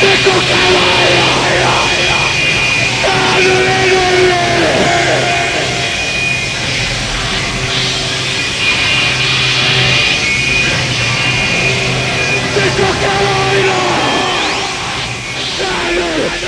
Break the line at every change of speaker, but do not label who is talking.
Echo Carolina! Get it!